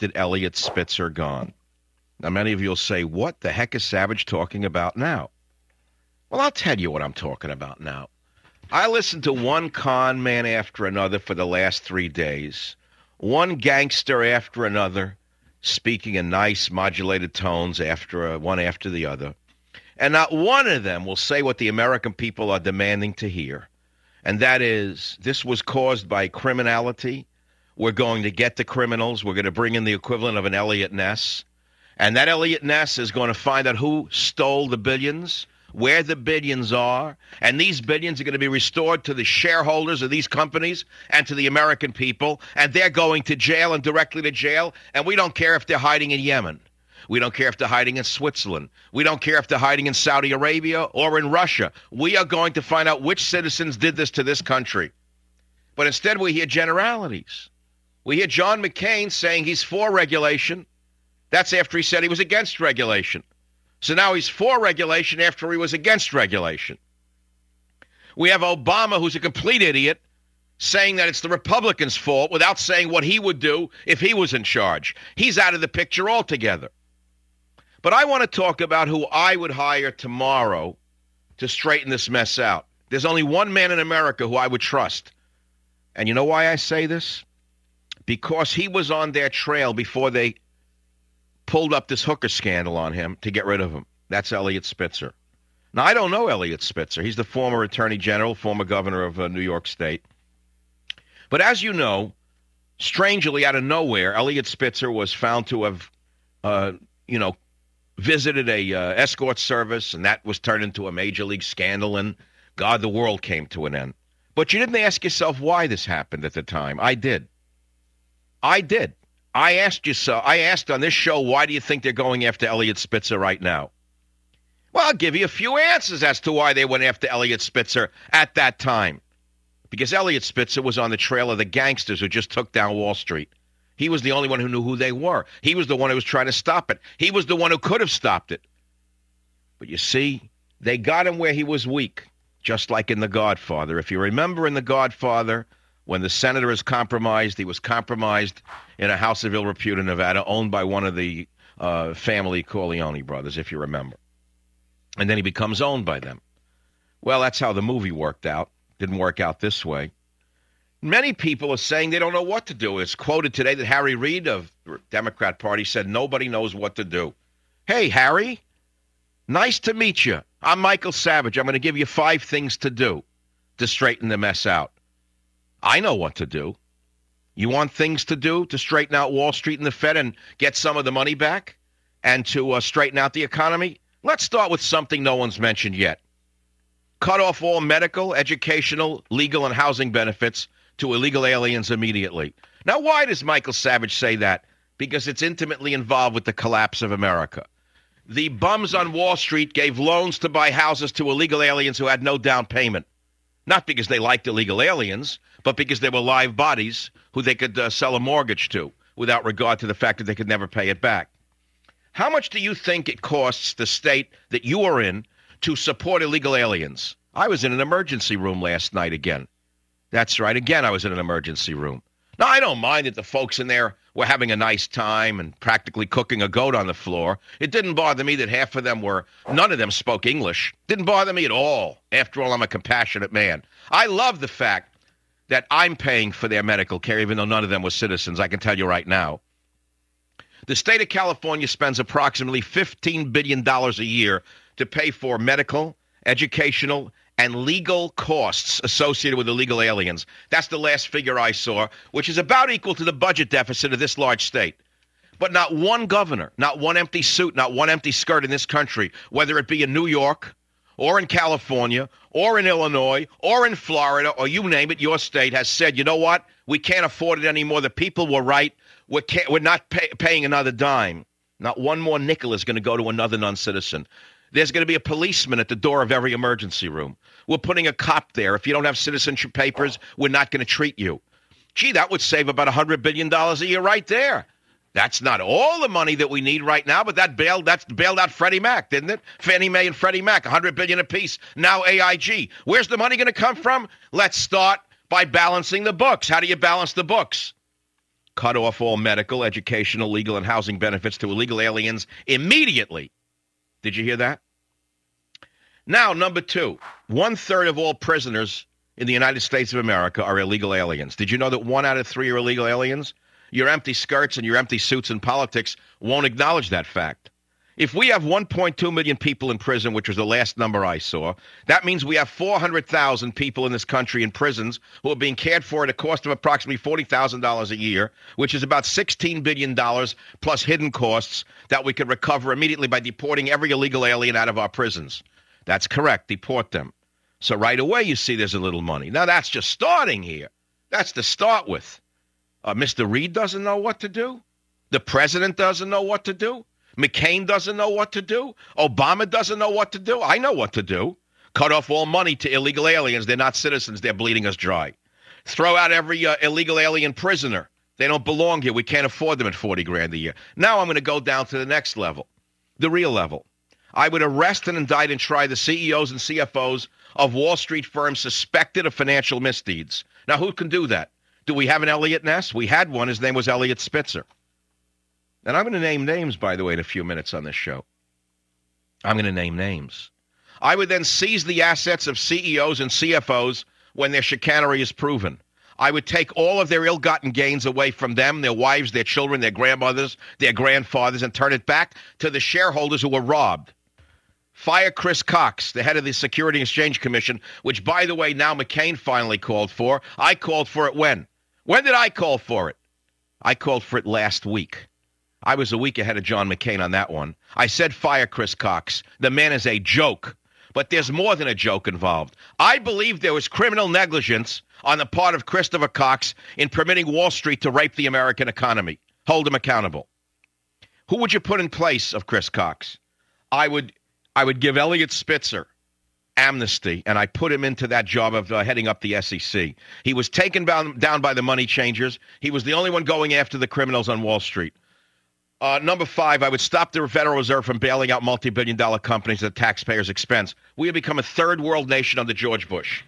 wanted Eliot Spitzer gone. Now, many of you will say, What the heck is Savage talking about now? Well, I'll tell you what I'm talking about now. I listened to one con man after another for the last three days, one gangster after another, speaking in nice modulated tones after uh, one after the other. And not one of them will say what the American people are demanding to hear. And that is this was caused by criminality. We're going to get the criminals. We're going to bring in the equivalent of an Eliot Ness. And that Eliot Ness is going to find out who stole the billions where the billions are, and these billions are going to be restored to the shareholders of these companies and to the American people, and they're going to jail and directly to jail, and we don't care if they're hiding in Yemen. We don't care if they're hiding in Switzerland. We don't care if they're hiding in Saudi Arabia or in Russia. We are going to find out which citizens did this to this country. But instead, we hear generalities. We hear John McCain saying he's for regulation. That's after he said he was against regulation. So now he's for regulation after he was against regulation. We have Obama, who's a complete idiot, saying that it's the Republicans' fault without saying what he would do if he was in charge. He's out of the picture altogether. But I want to talk about who I would hire tomorrow to straighten this mess out. There's only one man in America who I would trust. And you know why I say this? Because he was on their trail before they pulled up this hooker scandal on him to get rid of him. That's Eliot Spitzer. Now, I don't know Eliot Spitzer. He's the former attorney general, former governor of uh, New York State. But as you know, strangely out of nowhere, Eliot Spitzer was found to have, uh, you know, visited a uh, escort service, and that was turned into a major league scandal, and God, the world came to an end. But you didn't ask yourself why this happened at the time. I did. I did. I asked you so. I asked on this show, why do you think they're going after Eliot Spitzer right now? Well, I'll give you a few answers as to why they went after Eliot Spitzer at that time. Because Eliot Spitzer was on the trail of the gangsters who just took down Wall Street. He was the only one who knew who they were. He was the one who was trying to stop it. He was the one who could have stopped it. But you see, they got him where he was weak, just like in The Godfather. If you remember in The Godfather, when the senator is compromised, he was compromised in a house of ill repute in Nevada, owned by one of the uh, family Corleone brothers, if you remember. And then he becomes owned by them. Well, that's how the movie worked out. Didn't work out this way. Many people are saying they don't know what to do. It's quoted today that Harry Reid of the Democrat Party said nobody knows what to do. Hey, Harry, nice to meet you. I'm Michael Savage. I'm going to give you five things to do to straighten the mess out. I know what to do. You want things to do to straighten out Wall Street and the Fed and get some of the money back and to uh, straighten out the economy? Let's start with something no one's mentioned yet. Cut off all medical, educational, legal, and housing benefits to illegal aliens immediately. Now, why does Michael Savage say that? Because it's intimately involved with the collapse of America. The bums on Wall Street gave loans to buy houses to illegal aliens who had no down payment. Not because they liked illegal aliens, but because they were live bodies who they could uh, sell a mortgage to without regard to the fact that they could never pay it back. How much do you think it costs the state that you are in to support illegal aliens? I was in an emergency room last night again. That's right. Again, I was in an emergency room. Now, I don't mind that the folks in there were having a nice time and practically cooking a goat on the floor. It didn't bother me that half of them were, none of them spoke English. Didn't bother me at all. After all, I'm a compassionate man. I love the fact that I'm paying for their medical care, even though none of them were citizens. I can tell you right now. The state of California spends approximately $15 billion a year to pay for medical, educational, and legal costs associated with illegal aliens. That's the last figure I saw, which is about equal to the budget deficit of this large state. But not one governor, not one empty suit, not one empty skirt in this country, whether it be in New York or in California or in Illinois or in Florida or you name it, your state has said, you know what? We can't afford it anymore. The people were right. We're, we're not pay paying another dime. Not one more nickel is going to go to another non citizen. There's going to be a policeman at the door of every emergency room. We're putting a cop there. If you don't have citizenship papers, we're not going to treat you. Gee, that would save about $100 billion a year right there. That's not all the money that we need right now, but that bailed that's bailed out Freddie Mac, didn't it? Fannie Mae and Freddie Mac, 100 billion apiece. Now AIG. Where's the money going to come from? Let's start by balancing the books. How do you balance the books? cut off all medical, educational, legal, and housing benefits to illegal aliens immediately. Did you hear that? Now, number two, one third of all prisoners in the United States of America are illegal aliens. Did you know that one out of three are illegal aliens? Your empty skirts and your empty suits in politics won't acknowledge that fact. If we have 1.2 million people in prison, which was the last number I saw, that means we have 400,000 people in this country in prisons who are being cared for at a cost of approximately $40,000 a year, which is about $16 billion plus hidden costs that we could recover immediately by deporting every illegal alien out of our prisons. That's correct. Deport them. So right away, you see there's a little money. Now, that's just starting here. That's to start with. Uh, Mr. Reid doesn't know what to do. The president doesn't know what to do. McCain doesn't know what to do. Obama doesn't know what to do. I know what to do. Cut off all money to illegal aliens. They're not citizens. They're bleeding us dry. Throw out every uh, illegal alien prisoner. They don't belong here. We can't afford them at 40 grand a year. Now I'm going to go down to the next level, the real level. I would arrest and indict and try the CEOs and CFOs of Wall Street firms suspected of financial misdeeds. Now, who can do that? Do we have an Eliot Ness? We had one. His name was Eliot Spitzer. And I'm going to name names, by the way, in a few minutes on this show. I'm going to name names. I would then seize the assets of CEOs and CFOs when their chicanery is proven. I would take all of their ill gotten gains away from them, their wives, their children, their grandmothers, their grandfathers, and turn it back to the shareholders who were robbed. Fire Chris Cox, the head of the Security Exchange Commission, which, by the way, now McCain finally called for. I called for it when? When did I call for it? I called for it last week. I was a week ahead of John McCain on that one. I said fire Chris Cox. The man is a joke. But there's more than a joke involved. I believe there was criminal negligence on the part of Christopher Cox in permitting Wall Street to rape the American economy. Hold him accountable. Who would you put in place of Chris Cox? I would I would give Eliot Spitzer amnesty, and I put him into that job of uh, heading up the SEC. He was taken down, down by the money changers. He was the only one going after the criminals on Wall Street. Uh, number five, I would stop the Federal Reserve from bailing out multi billion dollar companies at taxpayers' expense. We have become a third world nation under George Bush.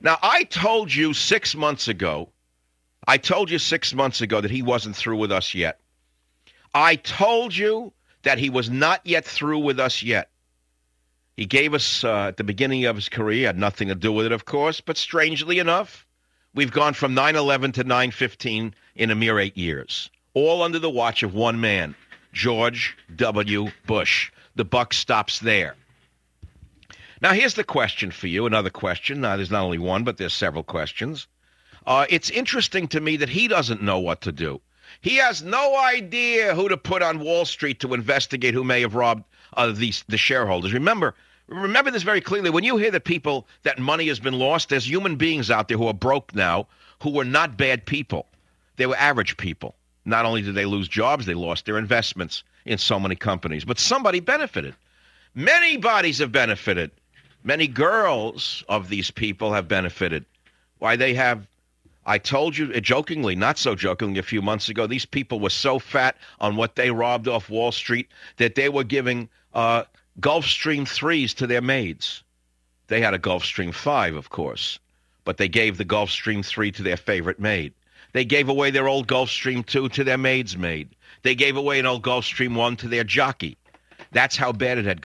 Now, I told you six months ago, I told you six months ago that he wasn't through with us yet. I told you that he was not yet through with us yet. He gave us uh, at the beginning of his career, had nothing to do with it, of course, but strangely enough, we've gone from 9 11 to 9 15 in a mere eight years, all under the watch of one man, George W. Bush. The buck stops there. Now, here's the question for you another question. Now, there's not only one, but there's several questions. Uh, it's interesting to me that he doesn't know what to do. He has no idea who to put on Wall Street to investigate who may have robbed uh, the, the shareholders. Remember, remember this very clearly. When you hear that people, that money has been lost, there's human beings out there who are broke now who were not bad people. They were average people. Not only did they lose jobs, they lost their investments in so many companies. But somebody benefited. Many bodies have benefited. Many girls of these people have benefited. Why, they have I told you jokingly, not so jokingly, a few months ago, these people were so fat on what they robbed off Wall Street that they were giving uh, Gulfstream 3s to their maids. They had a Gulfstream 5, of course, but they gave the Gulfstream 3 to their favorite maid. They gave away their old Gulfstream 2 to their maid's maid. They gave away an old Gulfstream 1 to their jockey. That's how bad it had